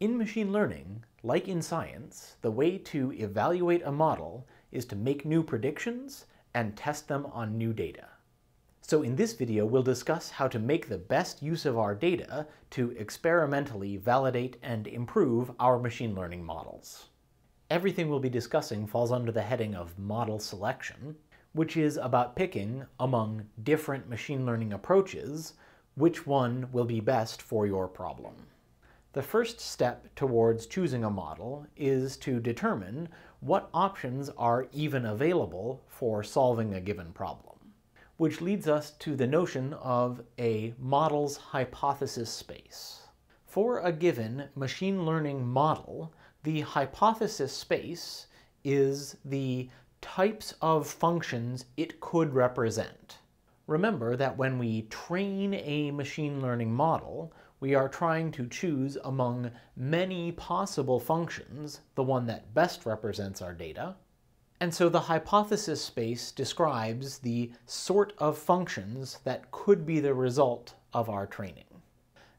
In machine learning, like in science, the way to evaluate a model is to make new predictions and test them on new data. So in this video, we'll discuss how to make the best use of our data to experimentally validate and improve our machine learning models. Everything we'll be discussing falls under the heading of model selection, which is about picking, among different machine learning approaches, which one will be best for your problem. The first step towards choosing a model is to determine what options are even available for solving a given problem, which leads us to the notion of a model's hypothesis space. For a given machine learning model, the hypothesis space is the types of functions it could represent. Remember that when we train a machine learning model, we are trying to choose among many possible functions the one that best represents our data. And so the hypothesis space describes the sort of functions that could be the result of our training.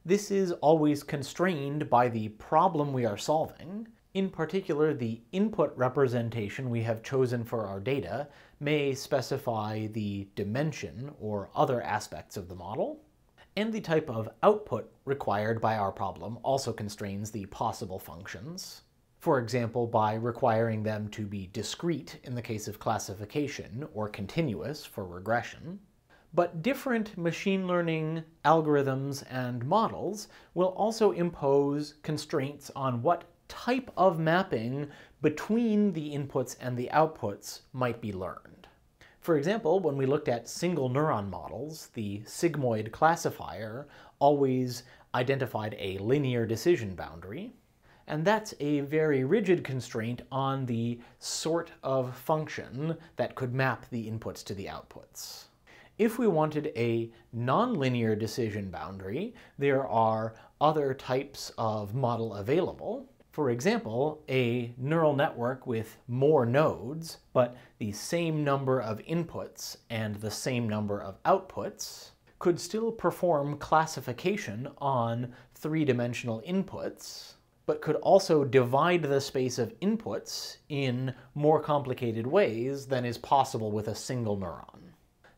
This is always constrained by the problem we are solving. In particular, the input representation we have chosen for our data may specify the dimension or other aspects of the model and the type of output required by our problem also constrains the possible functions. For example, by requiring them to be discrete in the case of classification or continuous for regression. But different machine learning algorithms and models will also impose constraints on what type of mapping between the inputs and the outputs might be learned. For example, when we looked at single neuron models, the sigmoid classifier always identified a linear decision boundary, and that's a very rigid constraint on the sort of function that could map the inputs to the outputs. If we wanted a nonlinear decision boundary, there are other types of model available, for example, a neural network with more nodes, but the same number of inputs and the same number of outputs, could still perform classification on three-dimensional inputs, but could also divide the space of inputs in more complicated ways than is possible with a single neuron.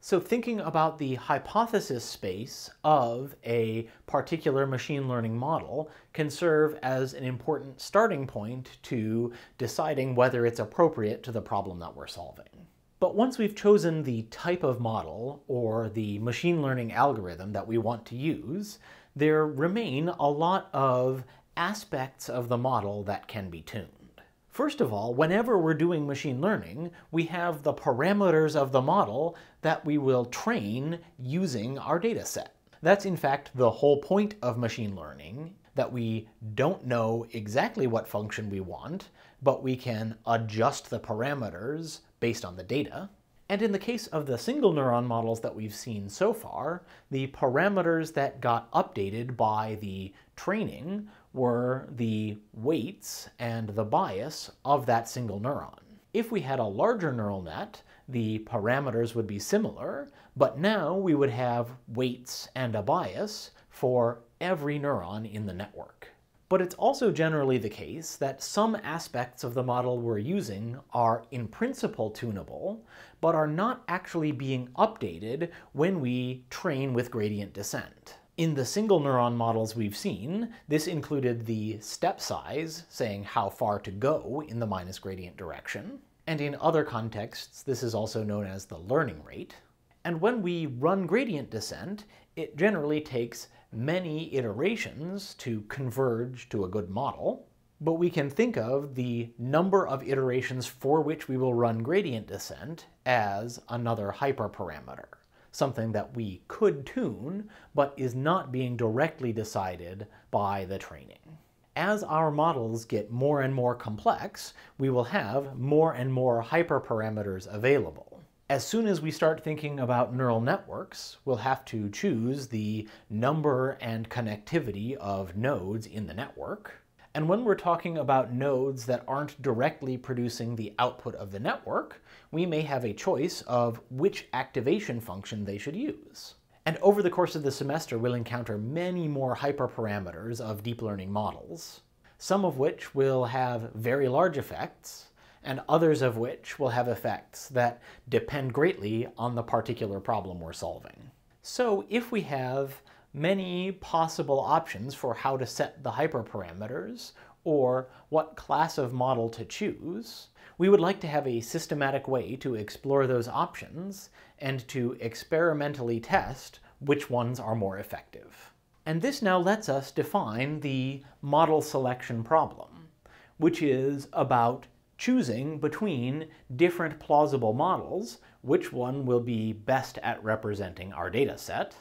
So thinking about the hypothesis space of a particular machine learning model can serve as an important starting point to deciding whether it's appropriate to the problem that we're solving. But once we've chosen the type of model or the machine learning algorithm that we want to use, there remain a lot of aspects of the model that can be tuned. First of all, whenever we're doing machine learning, we have the parameters of the model that we will train using our data set. That's in fact the whole point of machine learning, that we don't know exactly what function we want, but we can adjust the parameters based on the data. And in the case of the single neuron models that we've seen so far, the parameters that got updated by the training were the weights and the bias of that single neuron. If we had a larger neural net, the parameters would be similar, but now we would have weights and a bias for every neuron in the network. But it's also generally the case that some aspects of the model we're using are in principle tunable, but are not actually being updated when we train with gradient descent. In the single neuron models we've seen, this included the step size, saying how far to go in the minus gradient direction. And in other contexts, this is also known as the learning rate. And when we run gradient descent, it generally takes many iterations to converge to a good model. But we can think of the number of iterations for which we will run gradient descent as another hyperparameter something that we could tune, but is not being directly decided by the training. As our models get more and more complex, we will have more and more hyperparameters available. As soon as we start thinking about neural networks, we'll have to choose the number and connectivity of nodes in the network. And when we're talking about nodes that aren't directly producing the output of the network, we may have a choice of which activation function they should use. And over the course of the semester, we'll encounter many more hyperparameters of deep learning models. some of which will have very large effects, and others of which will have effects that depend greatly on the particular problem we're solving. So if we have many possible options for how to set the hyperparameters, or what class of model to choose, we would like to have a systematic way to explore those options and to experimentally test which ones are more effective. And this now lets us define the model selection problem, which is about choosing between different plausible models which one will be best at representing our data set.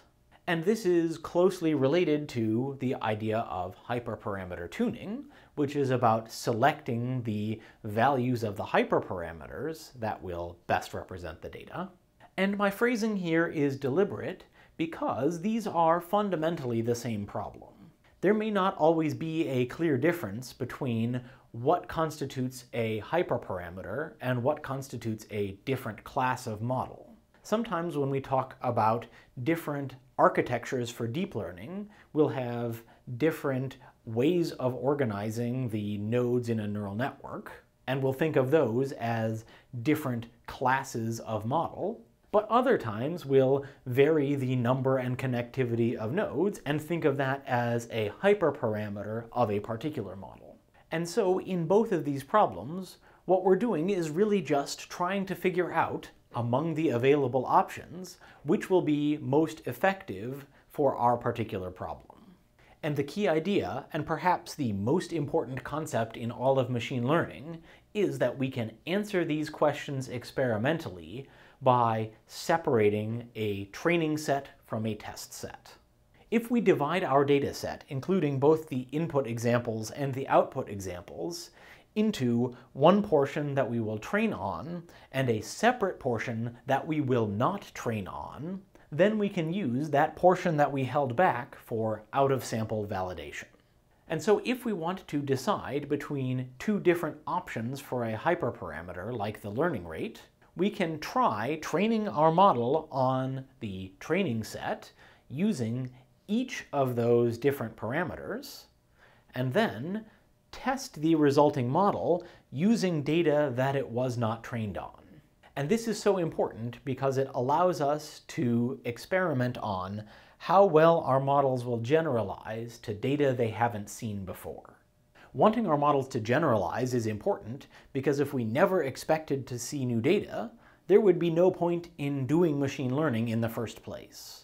And this is closely related to the idea of hyperparameter tuning, which is about selecting the values of the hyperparameters that will best represent the data. And my phrasing here is deliberate because these are fundamentally the same problem. There may not always be a clear difference between what constitutes a hyperparameter and what constitutes a different class of model. Sometimes when we talk about different architectures for deep learning, we'll have different ways of organizing the nodes in a neural network, and we'll think of those as different classes of model. But other times we'll vary the number and connectivity of nodes and think of that as a hyperparameter of a particular model. And so in both of these problems, what we're doing is really just trying to figure out, among the available options, which will be most effective for our particular problem. And the key idea, and perhaps the most important concept in all of machine learning, is that we can answer these questions experimentally by separating a training set from a test set. If we divide our data set, including both the input examples and the output examples, into one portion that we will train on and a separate portion that we will not train on, then we can use that portion that we held back for out-of-sample validation. And so if we want to decide between two different options for a hyperparameter like the learning rate, we can try training our model on the training set using each of those different parameters, and then test the resulting model using data that it was not trained on. And this is so important because it allows us to experiment on how well our models will generalize to data they haven't seen before. Wanting our models to generalize is important because if we never expected to see new data, there would be no point in doing machine learning in the first place.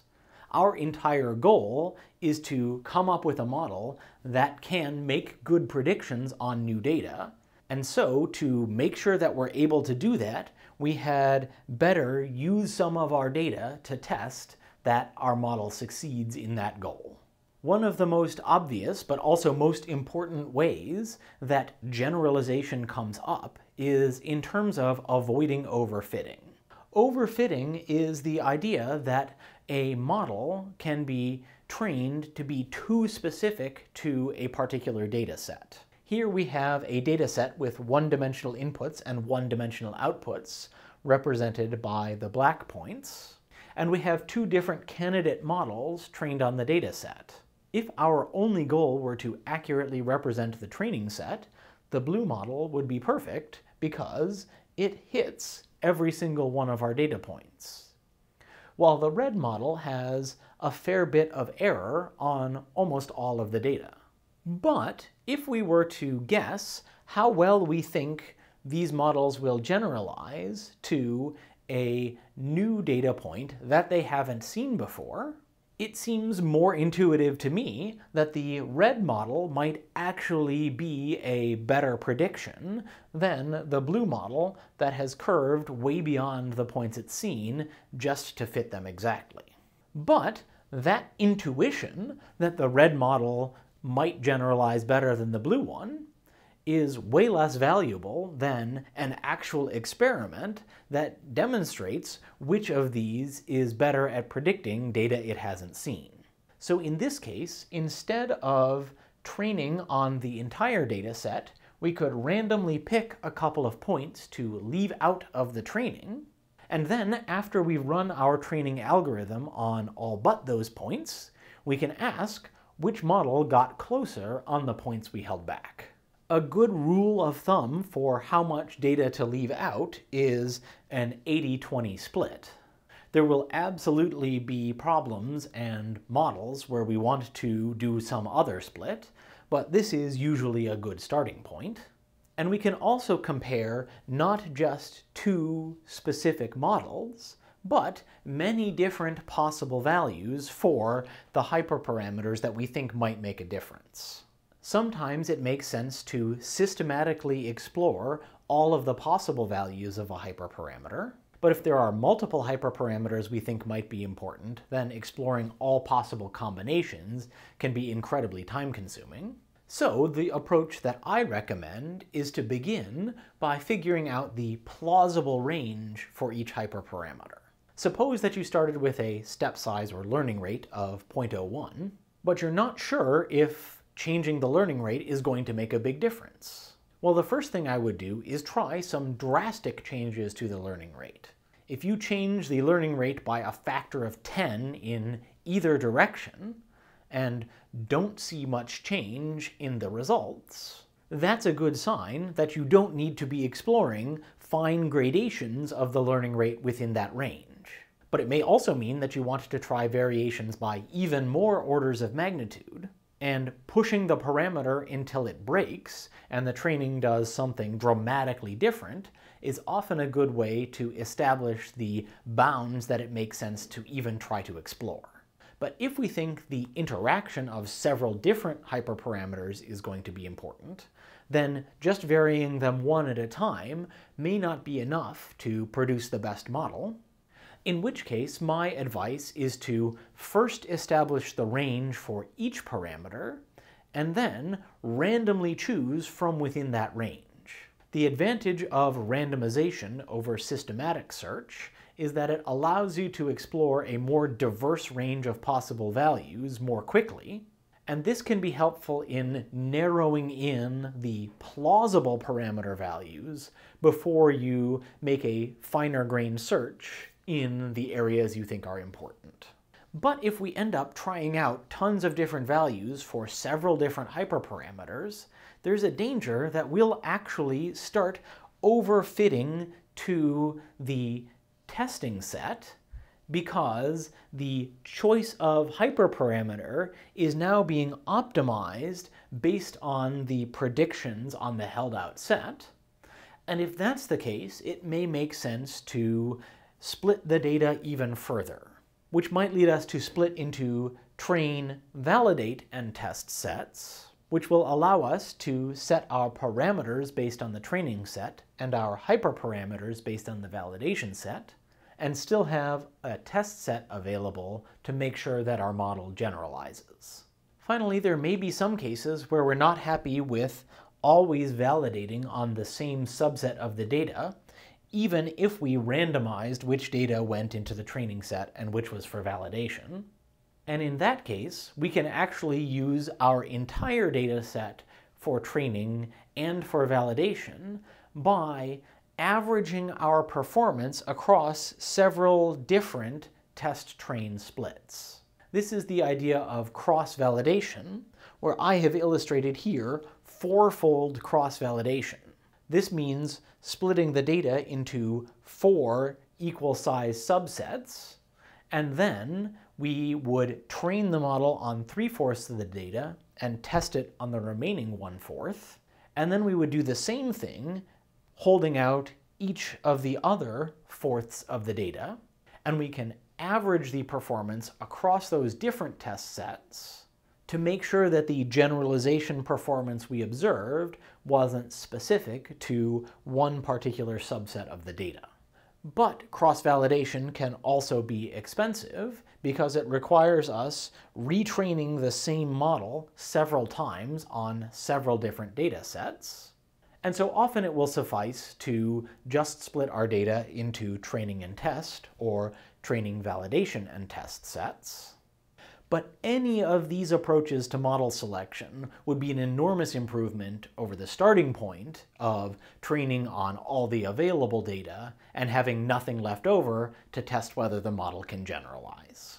Our entire goal is to come up with a model that can make good predictions on new data, and so to make sure that we're able to do that, we had better use some of our data to test that our model succeeds in that goal. One of the most obvious, but also most important ways that generalization comes up is in terms of avoiding overfitting. Overfitting is the idea that a model can be trained to be too specific to a particular data set. Here we have a data set with one-dimensional inputs and one-dimensional outputs represented by the black points, and we have two different candidate models trained on the data set. If our only goal were to accurately represent the training set, the blue model would be perfect because it hits every single one of our data points. While the red model has a fair bit of error on almost all of the data. But if we were to guess how well we think these models will generalize to a new data point that they haven't seen before, it seems more intuitive to me that the red model might actually be a better prediction than the blue model that has curved way beyond the points it's seen just to fit them exactly. But that intuition that the red model might generalize better than the blue one is way less valuable than an actual experiment that demonstrates which of these is better at predicting data it hasn't seen. So in this case, instead of training on the entire data set, we could randomly pick a couple of points to leave out of the training, and then after we run our training algorithm on all but those points, we can ask, which model got closer on the points we held back. A good rule of thumb for how much data to leave out is an 80-20 split. There will absolutely be problems and models where we want to do some other split, but this is usually a good starting point. And we can also compare not just two specific models, but many different possible values for the hyperparameters that we think might make a difference. Sometimes it makes sense to systematically explore all of the possible values of a hyperparameter, but if there are multiple hyperparameters we think might be important, then exploring all possible combinations can be incredibly time-consuming. So the approach that I recommend is to begin by figuring out the plausible range for each hyperparameter. Suppose that you started with a step size or learning rate of 0.01, but you're not sure if changing the learning rate is going to make a big difference. Well, the first thing I would do is try some drastic changes to the learning rate. If you change the learning rate by a factor of 10 in either direction, and don't see much change in the results, that's a good sign that you don't need to be exploring fine gradations of the learning rate within that range. But it may also mean that you want to try variations by even more orders of magnitude, and pushing the parameter until it breaks and the training does something dramatically different is often a good way to establish the bounds that it makes sense to even try to explore. But if we think the interaction of several different hyperparameters is going to be important, then just varying them one at a time may not be enough to produce the best model, in which case my advice is to first establish the range for each parameter, and then randomly choose from within that range. The advantage of randomization over systematic search is that it allows you to explore a more diverse range of possible values more quickly, and this can be helpful in narrowing in the plausible parameter values before you make a finer grained search in the areas you think are important. But if we end up trying out tons of different values for several different hyperparameters, there's a danger that we'll actually start overfitting to the testing set because the choice of hyperparameter is now being optimized based on the predictions on the held out set. And if that's the case, it may make sense to split the data even further, which might lead us to split into train, validate, and test sets, which will allow us to set our parameters based on the training set and our hyperparameters based on the validation set, and still have a test set available to make sure that our model generalizes. Finally, there may be some cases where we're not happy with always validating on the same subset of the data, even if we randomized which data went into the training set and which was for validation. And in that case, we can actually use our entire data set for training and for validation by averaging our performance across several different test train splits. This is the idea of cross-validation, where I have illustrated here fourfold cross-validation. This means splitting the data into four equal size subsets, and then we would train the model on three-fourths of the data and test it on the remaining one-fourth, and then we would do the same thing holding out each of the other fourths of the data, and we can average the performance across those different test sets to make sure that the generalization performance we observed wasn't specific to one particular subset of the data. But cross-validation can also be expensive because it requires us retraining the same model several times on several different data sets, and so often it will suffice to just split our data into training and test, or training validation and test sets. But any of these approaches to model selection would be an enormous improvement over the starting point of training on all the available data and having nothing left over to test whether the model can generalize.